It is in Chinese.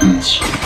嗯行